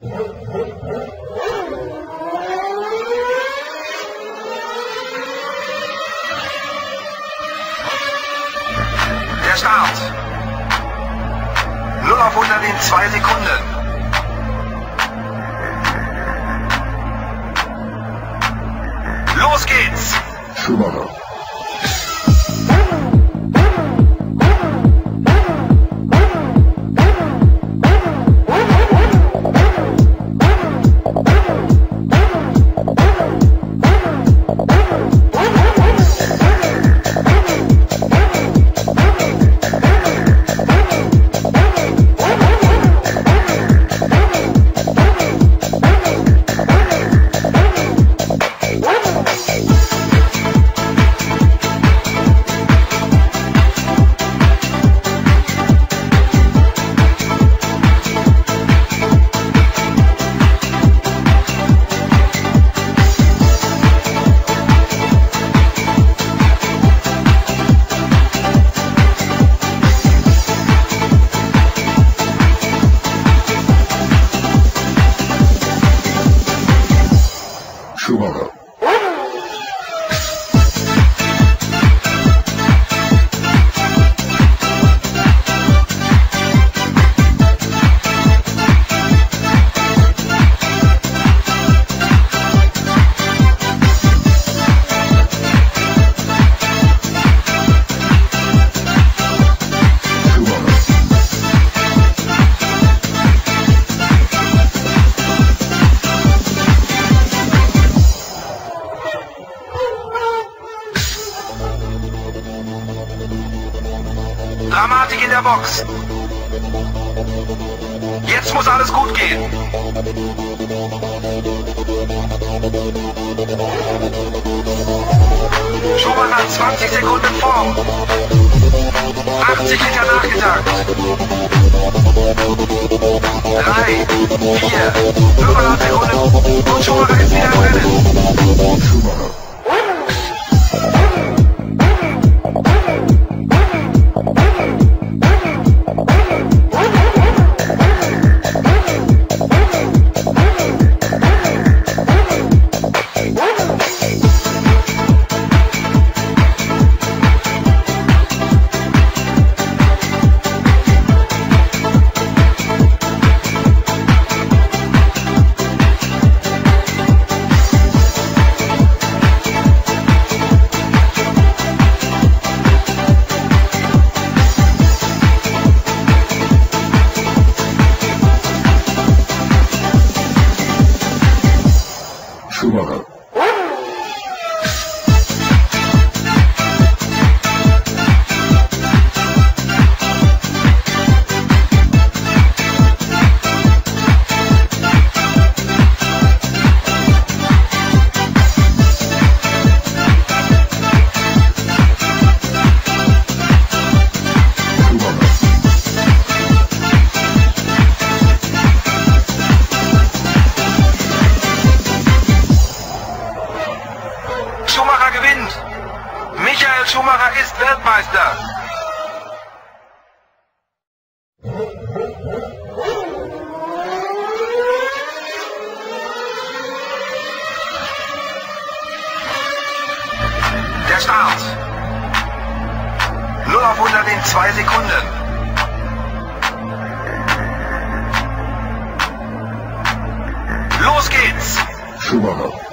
Der Start. 0 auf 100 in 2 Sekunden. Los geht's! Schumacher. Der Box. Jetzt muss alles gut gehen. Schumann hat 20 Sekunden vor. 80 Liter nachgedacht. 3, 4, 500 Sekunden und Schumacher ist wieder im Rennen. Start. 0 auf 100 in 2 Sekunden. Los geht's! Schumacher.